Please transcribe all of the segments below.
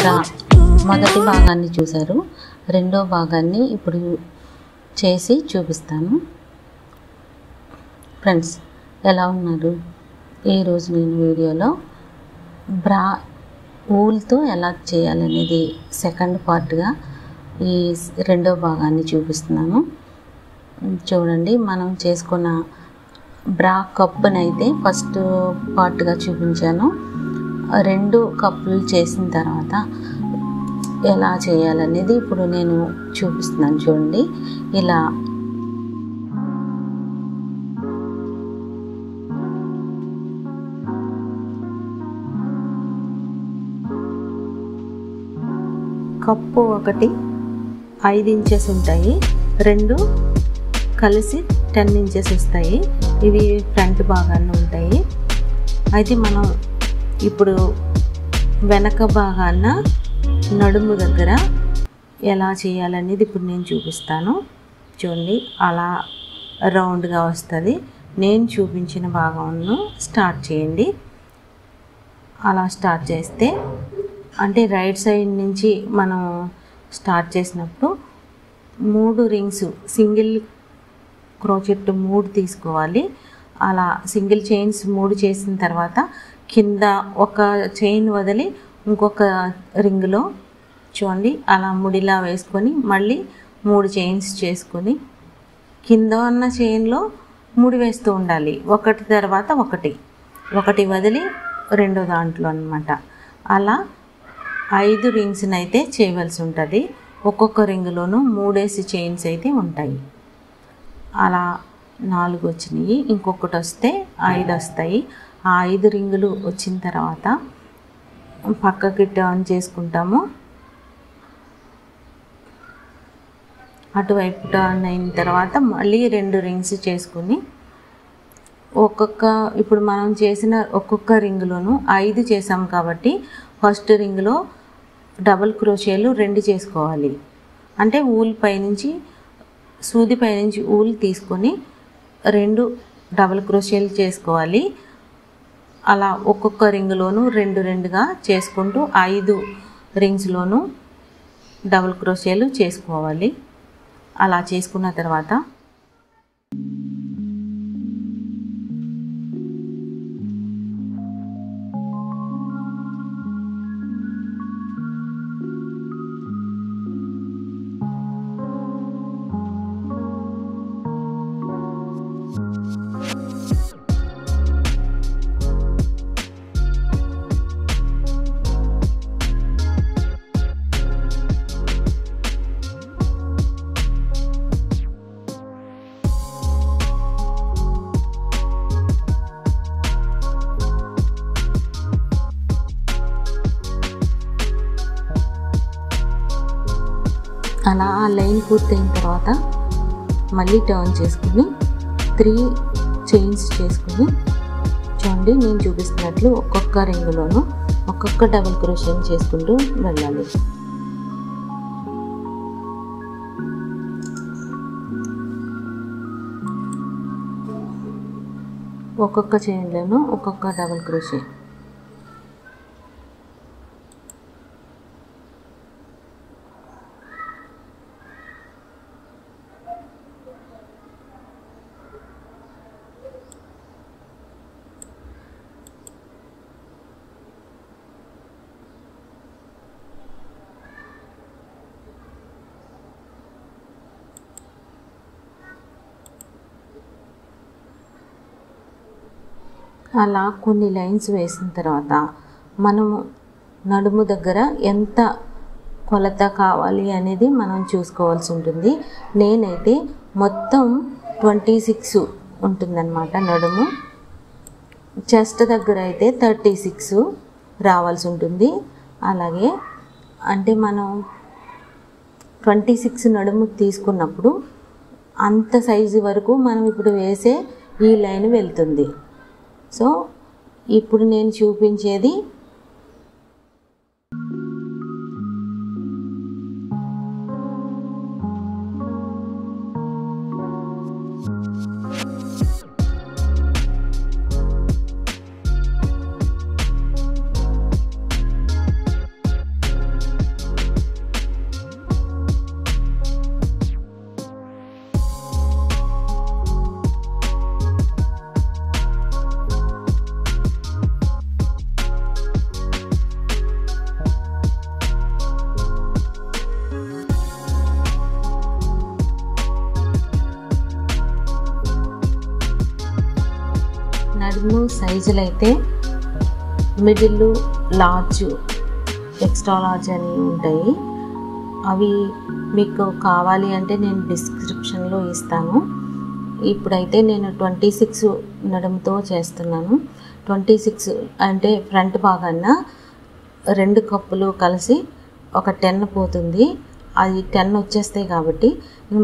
బ్రా మొదటి భాగాన్ని చూశారు. రెండో భాగాన్ని ఇప్పుడు చేసి చూపిస్తాను. ఫ్రెండ్స్ ఎలా ఉన్నారు? ఈరోజు నేను వీడియోలో బ్రా ఊల్తో ఎలా చేయాలనేది సెకండ్ పార్ట్గా ఈ రెండో భాగాన్ని చూపిస్తున్నాను. చూడండి మనం చేసుకున్న బ్రా కప్పునైతే ఫస్ట్ పార్ట్గా చూపించాను. రెండు కప్పులు చేసిన తర్వాత ఎలా చేయాలనేది ఇప్పుడు నేను చూపిస్తున్నాను చూడండి. ఇలా కప్పు ఒకటి ఐదు ఇంచెస్ ఉంటాయి. రెండు కలిసి టెన్ ఇంచెస్ వస్తాయి. ఇవి ఫ్రంట్ భాగాన్ని ఉంటాయి. అయితే మనం ఇప్పుడు వెనక భాగాన నడుము దగ్గర ఎలా చేయాలనేది ఇప్పుడు నేను చూపిస్తాను. చూడండి అలా రౌండ్గా వస్తుంది. నేను చూపించిన భాగంను స్టార్ట్ చేయండి. అలా స్టార్ట్ చేస్తే అంటే రైట్ సైడ్ నుంచి మనం స్టార్ట్ చేసినప్పుడు మూడు రింగ్స్ సింగిల్ క్రోచెట్ మూడు తీసుకోవాలి. అలా సింగిల్ చైన్స్ మూడు చేసిన తర్వాత కింద ఒక చైన్ వదిలి ఇంకొక రింగ్లో చూడండి అలా ముడిలా వేసుకొని మళ్ళీ మూడు చైన్స్ చేసుకొని కింద ఉన్న చైన్లో ముడి వేస్తూ ఉండాలి. ఒకటి తర్వాత ఒకటి. ఒకటి వదిలి రెండో దాంట్లో అనమాట అలా ఐదు రింగ్స్ని అయితే చేయవలసి ఉంటుంది. ఒక్కొక్క రింగ్లోనూ మూడేసి చైన్స్ అయితే ఉంటాయి. అలా నాలుగు వచ్చినాయి. ఇంకొకటి వస్తే ఐదు వస్తాయి. ఆ ఐదు రింగులు వచ్చిన తర్వాత పక్కకి టర్న్ చేసుకుంటాము. అటువైపు టర్న్ అయిన తర్వాత మళ్ళీ రెండు రింగ్స్ చేసుకుని ఒక్కొక్క ఇప్పుడు మనం చేసిన ఒక్కొక్క రింగ్లోనూ ఐదు చేసాం కాబట్టి ఫస్ట్ రింగ్లో డబల్ క్రోషేలు రెండు చేసుకోవాలి. అంటే ఊల్ పైనుంచి సూది పైనుంచి ఊల్ తీసుకొని రెండు డబల్ క్రోషేలు చేసుకోవాలి. అలా ఒక్కొక్క రింగ్లోనూ రెండు రెండుగా చేసుకుంటూ ఐదు రింగ్స్లోనూ డబుల్ క్రోషేలు చేసుకోవాలి. అలా చేసుకున్న తర్వాత లైన్ పూర్తయిన తర్వాత మళ్ళీ టర్న్ చేసుకుని త్రీ చైన్స్ చేసుకుని చూడండి నేను చూపిస్తున్నట్లు ఒక్కొక్క రింగులోనూ ఒక్కొక్క డబుల్ క్రోషియన్ చేసుకుంటూ వెళ్ళాలి. ఒక్కొక్క చైన్లోనూ ఒక్కొక్క డబుల్ క్రోషియన్ అలా కొన్ని లైన్స్ వేసిన తర్వాత మనము నడుము దగ్గర ఎంత కొలత కావాలి అనేది మనం చూసుకోవాల్సి ఉంటుంది. నేనైతే మొత్తం ట్వంటీ సిక్స్ ఉంటుందన్నమాట నడుము. చెస్ట్ దగ్గర అయితే థర్టీ సిక్స్ రావాల్సి ఉంటుంది. అలాగే అంటే మనం ట్వంటీ సిక్స్ నడుము తీసుకున్నప్పుడు అంత సైజు వరకు మనం ఇప్పుడు వేసే ఈ లైన్ వెళ్తుంది. సో ఇప్పుడు నేను చూపించేది సైజులు అయితే మిడిల్ లార్జ్ ఎక్స్ట్రా లార్జ్ అని ఉంటాయి. అవి మీకు కావాలి అంటే నేను డిస్క్రిప్షన్లో ఇస్తాను. ఇప్పుడైతే నేను ట్వంటీ సిక్స్ నడుముతో చేస్తున్నాను. ట్వంటీ సిక్స్ అంటే ఫ్రంట్ భాగాన రెండు కప్పులు కలిసి ఒక టెన్ పోతుంది. అది టెన్ వచ్చేస్తాయి కాబట్టి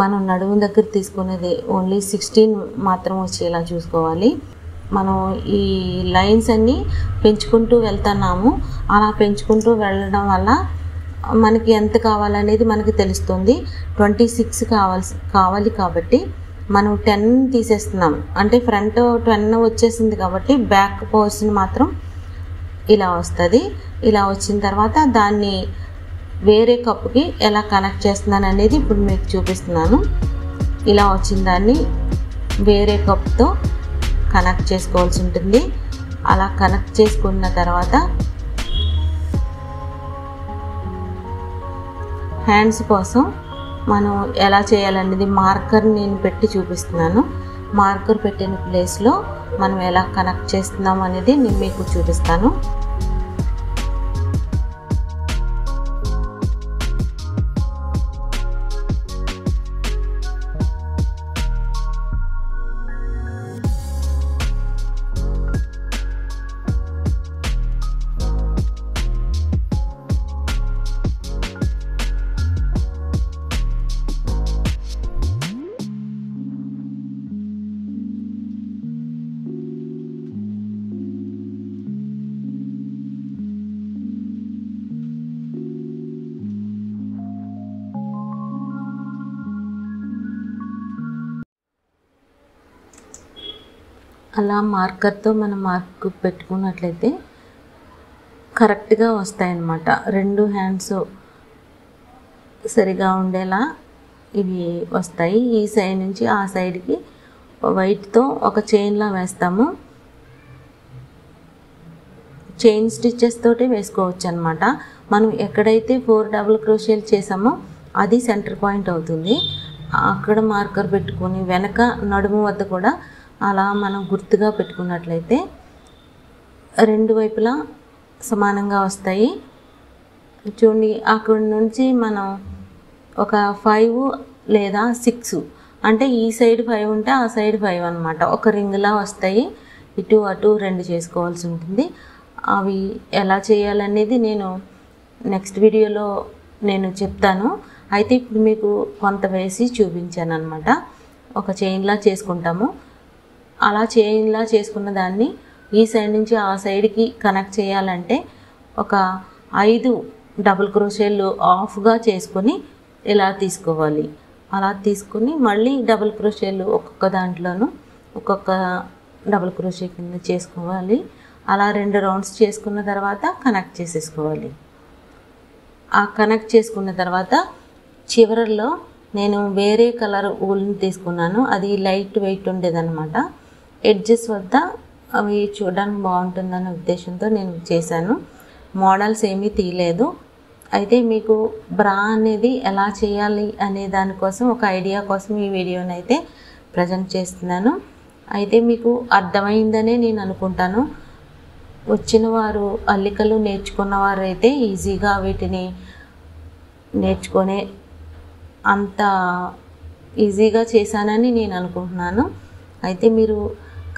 మనం నడుము దగ్గర తీసుకునేది ఓన్లీ సిక్స్టీన్ మాత్రం వచ్చేలా చూసుకోవాలి. మనం ఈ లైన్స్ అన్నీ పెంచుకుంటూ వెళ్తున్నాము. అలా పెంచుకుంటూ వెళ్ళడం వల్ల మనకి ఎంత కావాలనేది మనకి తెలుస్తుంది. ట్వంటీ సిక్స్ కావాల్సి కావాలి కాబట్టి మనం టెన్ తీసేస్తున్నాం. అంటే ఫ్రంట్ టెన్ వచ్చేసింది కాబట్టి బ్యాక్ పోర్షన్ మాత్రం ఇలా వస్తుంది. ఇలా వచ్చిన తర్వాత దాన్ని వేరే కప్పుకి ఎలా కనెక్ట్ చేస్తున్నాను అనేది ఇప్పుడు మీకు చూపిస్తున్నాను. ఇలా వచ్చిన దాన్ని వేరే కప్తో కనెక్ట్ చేసుకోవాల్సి ఉంటుంది. అలా కనెక్ట్ చేసుకున్న తర్వాత హ్యాండ్స్ కోసం మనం ఎలా చేయాలనేది మార్కర్ నేను పెట్టి చూపిస్తున్నాను. మార్కర్ పెట్టిన ప్లేస్లో మనం ఎలా కనెక్ట్ చేస్తున్నాం అనేది నేను మీకు చూపిస్తాను. అలా మార్కర్తో మనం మార్క్ పెట్టుకున్నట్లయితే కరెక్ట్గా వస్తాయన్నమాట. రెండు హ్యాండ్స్ సరిగా ఉండేలా ఇవి వస్తాయి. ఈ సైడ్ నుంచి ఆ సైడ్కి వైట్తో ఒక చైన్లా వేస్తాము. చైన్ స్టిచ్చెస్ తోటి వేసుకోవచ్చు అనమాట మనం ఎక్కడైతే ఫోర్ డబుల్ క్రోషియల్ చేసామో అది సెంటర్ పాయింట్ అవుతుంది. అక్కడ మార్కర్ పెట్టుకొని వెనక నడుము వద్ద కూడా అలా మనం గుర్తుగా పెట్టుకున్నట్లయితే రెండు వైపులా సమానంగా వస్తాయి. చూడండి అక్కడ నుంచి మనం ఒక ఫైవ్ లేదా సిక్స్ అంటే ఈ సైడ్ ఫైవ్ ఉంటే ఆ సైడ్ ఫైవ్ అనమాట ఒక రింగ్లా వస్తాయి. ఇటు అటు రెండు చేసుకోవాల్సి ఉంటుంది. అవి ఎలా చేయాలనేది నేను నెక్స్ట్ వీడియోలో నేను చెప్తాను. అయితే ఇప్పుడు మీకు కొంత వేసి చూపించాను అనమాట ఒక చైన్లా చేసుకుంటాము. అలా చైన్లా చేసుకున్న దాన్ని ఈ సైడ్ నుంచి ఆ సైడ్కి కనెక్ట్ చేయాలంటే ఒక ఐదు డబుల్ క్రోషేలు ఆఫ్గా చేసుకొని ఇలా తీసుకోవాలి. అలా తీసుకుని మళ్ళీ డబుల్ క్రోషేలు ఒక్కొక్క దాంట్లోనూ ఒక్కొక్క డబుల్ క్రోషే కింద చేసుకోవాలి. అలా రెండు రౌండ్స్ చేసుకున్న తర్వాత కనెక్ట్ చేసేసుకోవాలి. ఆ కనెక్ట్ చేసుకున్న తర్వాత చివరిలో నేను వేరే కలర్ ఊల్ని తీసుకున్నాను. అది లైట్ వెయిట్ ఉండేదన్నమాట. ఎడ్జెస్ వద్ద అవి చూడడానికి బాగుంటుందనే ఉద్దేశంతో నేను చేశాను. మోడల్స్ ఏమీ తీయలేదు. అయితే మీకు బ్రా అనేది ఎలా చేయాలి అనే దానికోసం ఒక ఐడియా కోసం ఈ వీడియోని అయితే ప్రజెంట్ చేస్తున్నాను. అయితే మీకు అర్థమైందనే నేను అనుకుంటాను. వచ్చిన వారు అల్లికలు నేర్చుకున్న వారు అయితే ఈజీగా వీటిని నేర్చుకునే అంత ఈజీగా చేశానని నేను అనుకుంటున్నాను. అయితే మీరు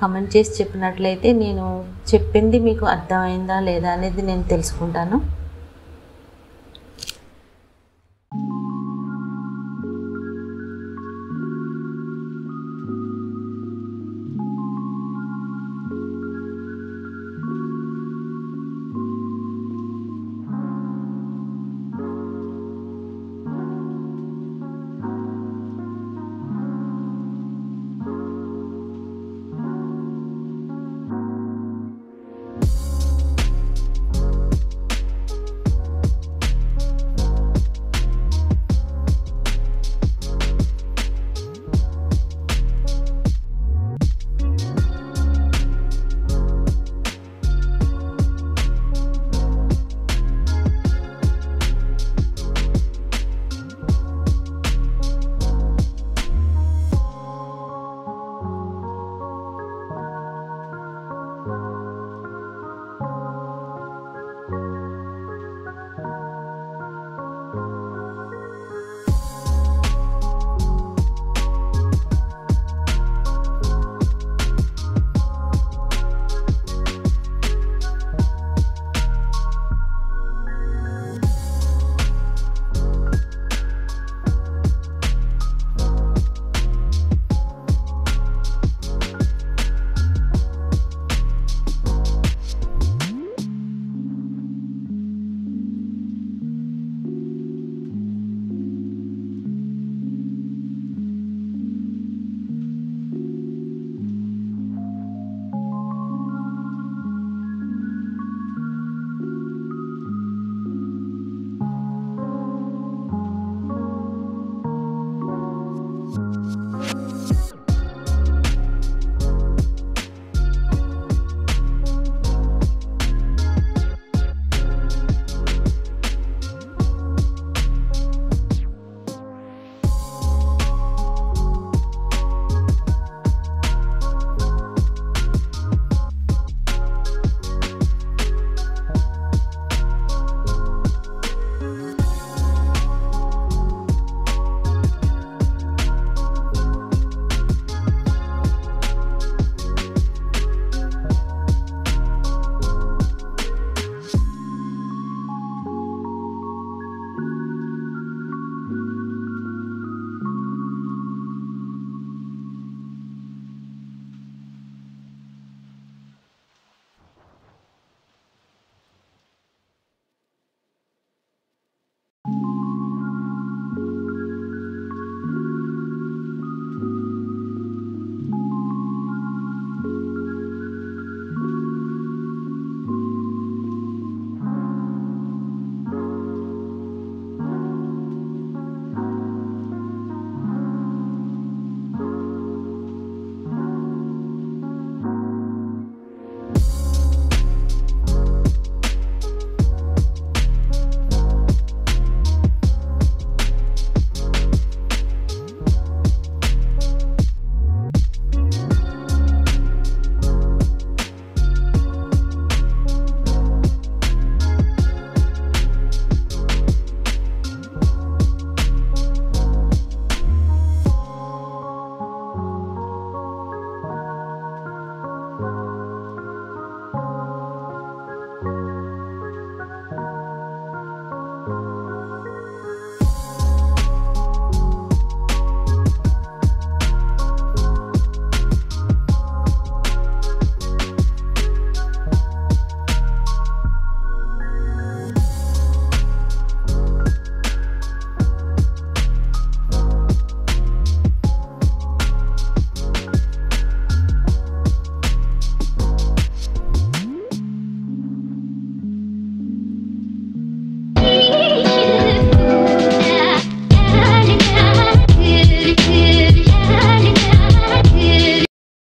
కమెంట్ చేసి చెప్పినట్లయితే నేను చెప్పింది మీకు అర్థమైందా లేదా అనేది నేను తెలుసుకుంటాను.